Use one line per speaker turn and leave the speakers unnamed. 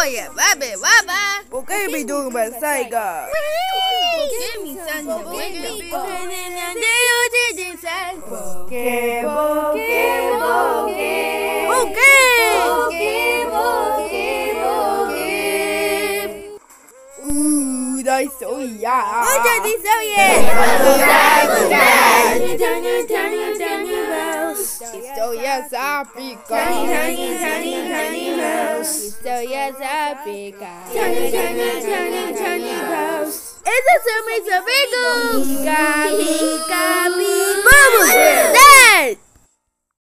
Oye, babe, baba.
¿Por qué me toca pasaiga?
¿Qué mi santo bueno?
¿Qué boque, boque?
Boque.
Uh, dai soy ya.
Oye, dice bien.
Estoy
soya pica. Shiny, shiny, shiny, house. It's a summer, big,